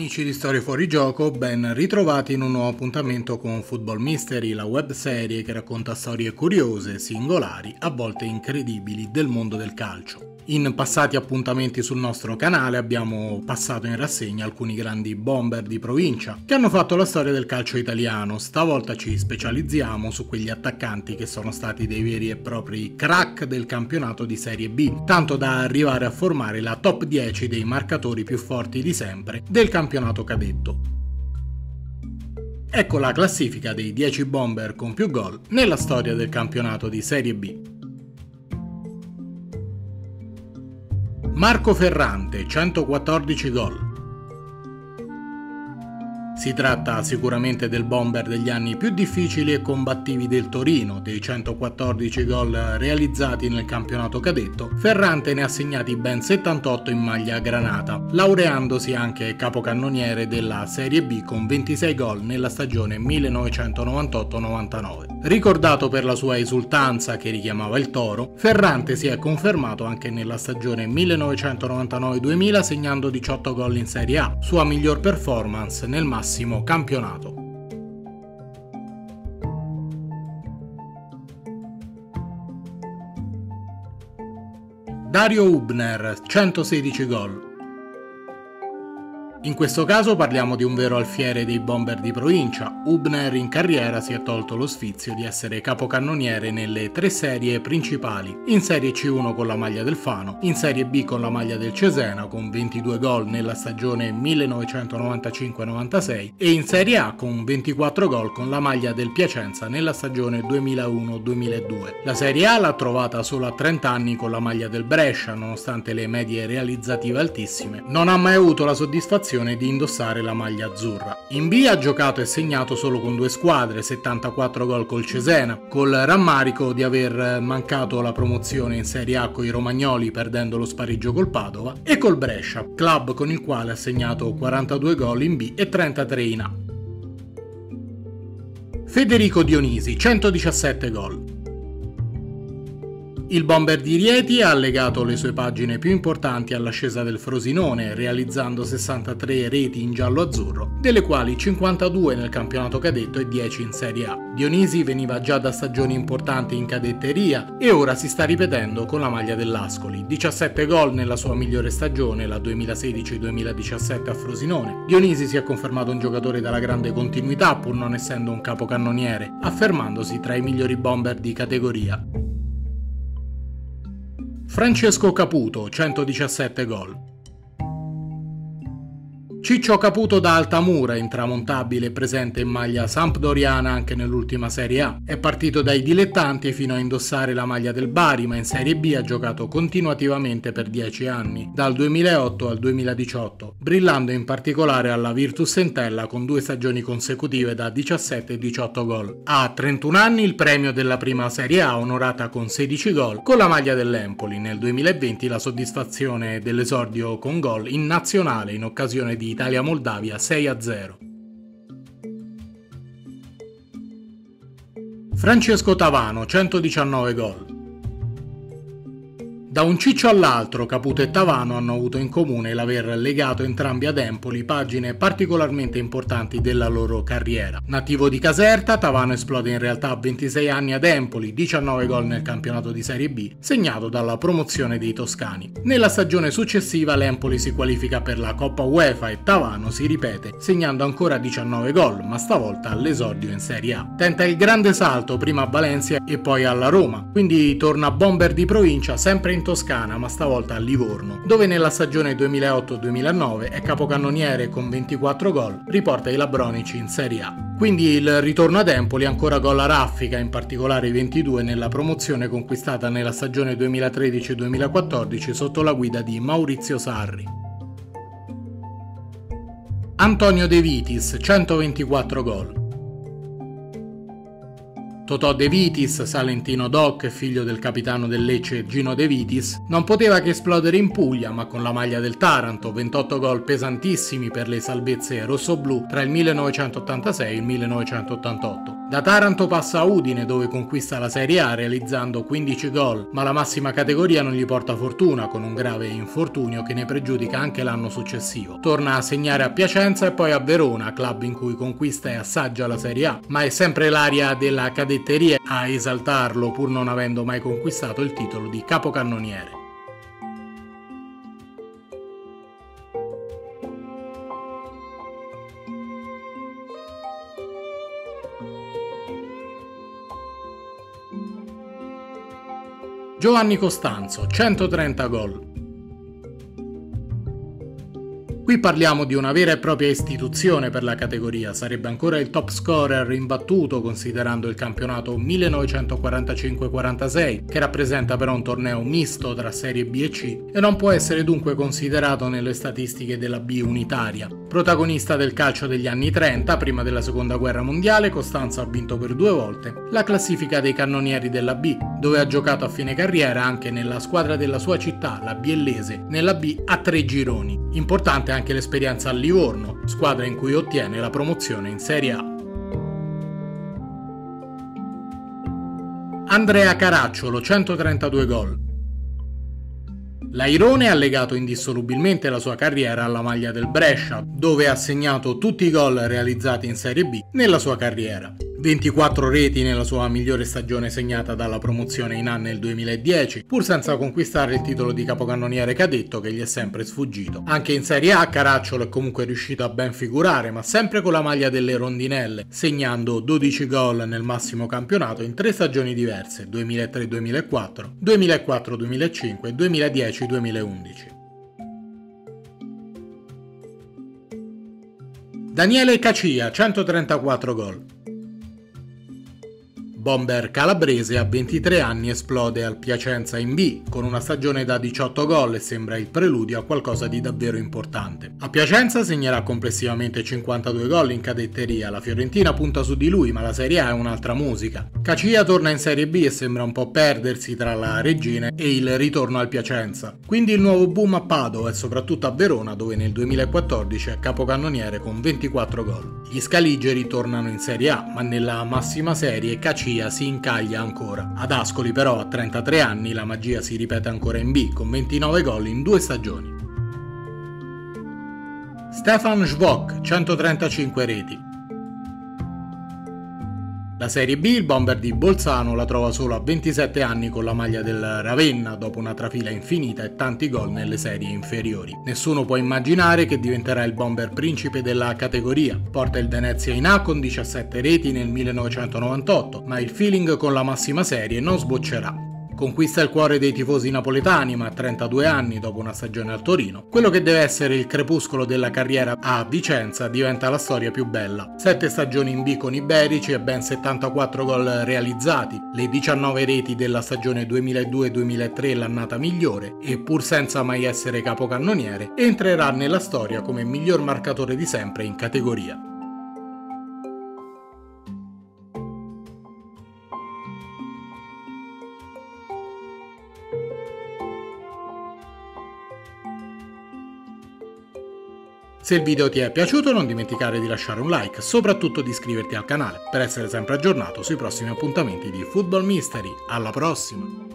Amici di Storie Fuori Gioco, ben ritrovati in un nuovo appuntamento con Football Mystery, la web serie che racconta storie curiose, singolari, a volte incredibili del mondo del calcio. In passati appuntamenti sul nostro canale abbiamo passato in rassegna alcuni grandi bomber di provincia che hanno fatto la storia del calcio italiano. Stavolta ci specializziamo su quegli attaccanti che sono stati dei veri e propri crack del campionato di Serie B, tanto da arrivare a formare la top 10 dei marcatori più forti di sempre del campionato cadetto. Ecco la classifica dei 10 bomber con più gol nella storia del campionato di Serie B. Marco Ferrante, 114 gol. Si tratta sicuramente del bomber degli anni più difficili e combattivi del Torino, dei 114 gol realizzati nel campionato cadetto, Ferrante ne ha segnati ben 78 in maglia granata, laureandosi anche capocannoniere della Serie B con 26 gol nella stagione 1998-99. Ricordato per la sua esultanza che richiamava il Toro, Ferrante si è confermato anche nella stagione 1999-2000 segnando 18 gol in Serie A, sua miglior performance nel massimo massimo campionato. Dario Hubner, 116 gol, in questo caso parliamo di un vero alfiere dei bomber di provincia. Hubner in carriera si è tolto lo sfizio di essere capocannoniere nelle tre serie principali, in Serie C1 con la maglia del Fano, in Serie B con la maglia del Cesena con 22 gol nella stagione 1995-96 e in Serie A con 24 gol con la maglia del Piacenza nella stagione 2001-2002. La Serie A l'ha trovata solo a 30 anni con la maglia del Brescia, nonostante le medie realizzative altissime. Non ha mai avuto la soddisfazione soddisfazione di indossare la maglia azzurra. In B ha giocato e segnato solo con due squadre, 74 gol col Cesena, col rammarico di aver mancato la promozione in Serie A con i romagnoli perdendo lo spareggio col Padova, e col Brescia, club con il quale ha segnato 42 gol in B e 33 in A. Federico Dionisi, 117 gol. Il bomber di Rieti ha legato le sue pagine più importanti all'ascesa del Frosinone, realizzando 63 reti in giallo-azzurro, delle quali 52 nel campionato cadetto e 10 in Serie A. Dionisi veniva già da stagioni importanti in cadetteria e ora si sta ripetendo con la maglia dell'Ascoli. 17 gol nella sua migliore stagione, la 2016-2017 a Frosinone. Dionisi si è confermato un giocatore dalla grande continuità pur non essendo un capocannoniere, affermandosi tra i migliori bomber di categoria. Francesco Caputo, 117 gol. Ciccio Caputo da Altamura, intramontabile e presente in maglia sampdoriana anche nell'ultima Serie A. È partito dai dilettanti fino a indossare la maglia del Bari, ma in Serie B ha giocato continuativamente per 10 anni, dal 2008 al 2018, brillando in particolare alla Virtus Entella con due stagioni consecutive da 17 e 18 gol. Ha 31 anni il premio della prima Serie A, onorata con 16 gol, con la maglia dell'Empoli. Nel 2020 la soddisfazione dell'esordio con gol in nazionale in occasione di Italia-Moldavia 6-0. Francesco Tavano 119 gol. Da un ciccio all'altro, Caputo e Tavano hanno avuto in comune l'aver legato entrambi ad Empoli pagine particolarmente importanti della loro carriera. Nativo di Caserta, Tavano esplode in realtà a 26 anni ad Empoli, 19 gol nel campionato di Serie B, segnato dalla promozione dei toscani. Nella stagione successiva l'Empoli si qualifica per la Coppa UEFA e Tavano si ripete, segnando ancora 19 gol, ma stavolta all'esordio in Serie A. Tenta il grande salto prima a Valencia e poi alla Roma, quindi torna bomber di provincia sempre in in Toscana, ma stavolta a Livorno, dove nella stagione 2008-2009 è capocannoniere con 24 gol, riporta i Labronici in Serie A. Quindi il ritorno ad Empoli ancora gol a raffica, in particolare i 22 nella promozione conquistata nella stagione 2013-2014 sotto la guida di Maurizio Sarri. Antonio De Vitis, 124 gol. Totò De Vitis, salentino doc figlio del capitano del Lecce Gino De Vitis, non poteva che esplodere in Puglia, ma con la maglia del Taranto, 28 gol pesantissimi per le salvezze rossoblù tra il 1986 e il 1988. Da Taranto passa a Udine dove conquista la Serie A realizzando 15 gol, ma la massima categoria non gli porta fortuna con un grave infortunio che ne pregiudica anche l'anno successivo. Torna a segnare a Piacenza e poi a Verona, club in cui conquista e assaggia la Serie A, ma è sempre l'aria della cadetteria a esaltarlo pur non avendo mai conquistato il titolo di capocannoniere. Giovanni Costanzo, 130 gol. Qui parliamo di una vera e propria istituzione per la categoria, sarebbe ancora il top scorer imbattuto considerando il campionato 1945-46, che rappresenta però un torneo misto tra Serie B e C e non può essere dunque considerato nelle statistiche della B unitaria. Protagonista del calcio degli anni 30, prima della seconda guerra mondiale, Costanzo ha vinto per due volte la classifica dei cannonieri della B, dove ha giocato a fine carriera anche nella squadra della sua città, la Biellese, nella B a tre gironi. Importante anche l'esperienza a Livorno, squadra in cui ottiene la promozione in Serie A. Andrea Caracciolo, 132 gol. L'Airone ha legato indissolubilmente la sua carriera alla maglia del Brescia, dove ha segnato tutti i gol realizzati in Serie B nella sua carriera. 24 reti nella sua migliore stagione segnata dalla promozione in A nel 2010, pur senza conquistare il titolo di capocannoniere cadetto che gli è sempre sfuggito. Anche in Serie A Caracciolo è comunque riuscito a ben figurare, ma sempre con la maglia delle rondinelle, segnando 12 gol nel massimo campionato in tre stagioni diverse, 2003-2004, 2004-2005 e 2010-2011. Daniele Cacia, 134 gol. Bomber calabrese a 23 anni esplode al Piacenza in B con una stagione da 18 gol e sembra il preludio a qualcosa di davvero importante. A Piacenza segnerà complessivamente 52 gol in cadetteria, la Fiorentina punta su di lui ma la Serie A è un'altra musica. Cacia torna in Serie B e sembra un po' perdersi tra la regina e il ritorno al Piacenza. Quindi il nuovo boom a Padova e soprattutto a Verona dove nel 2014 è capocannoniere con 24 gol. Gli Scaligeri tornano in Serie A ma nella massima serie Cacia magia si incaglia ancora. Ad Ascoli però a 33 anni la magia si ripete ancora in B con 29 gol in due stagioni. Stefan Schwok, 135 reti. La Serie B, il bomber di Bolzano la trova solo a 27 anni con la maglia del Ravenna dopo una trafila infinita e tanti gol nelle serie inferiori. Nessuno può immaginare che diventerà il bomber principe della categoria. Porta il Venezia in A con 17 reti nel 1998, ma il feeling con la massima serie non sboccerà. Conquista il cuore dei tifosi napoletani, ma a 32 anni dopo una stagione al Torino. Quello che deve essere il crepuscolo della carriera a Vicenza diventa la storia più bella. 7 stagioni in B con Iberici e ben 74 gol realizzati, le 19 reti della stagione 2002-2003 l'annata migliore e pur senza mai essere capocannoniere, entrerà nella storia come miglior marcatore di sempre in categoria. Se il video ti è piaciuto non dimenticare di lasciare un like, soprattutto di iscriverti al canale per essere sempre aggiornato sui prossimi appuntamenti di Football Mystery. Alla prossima!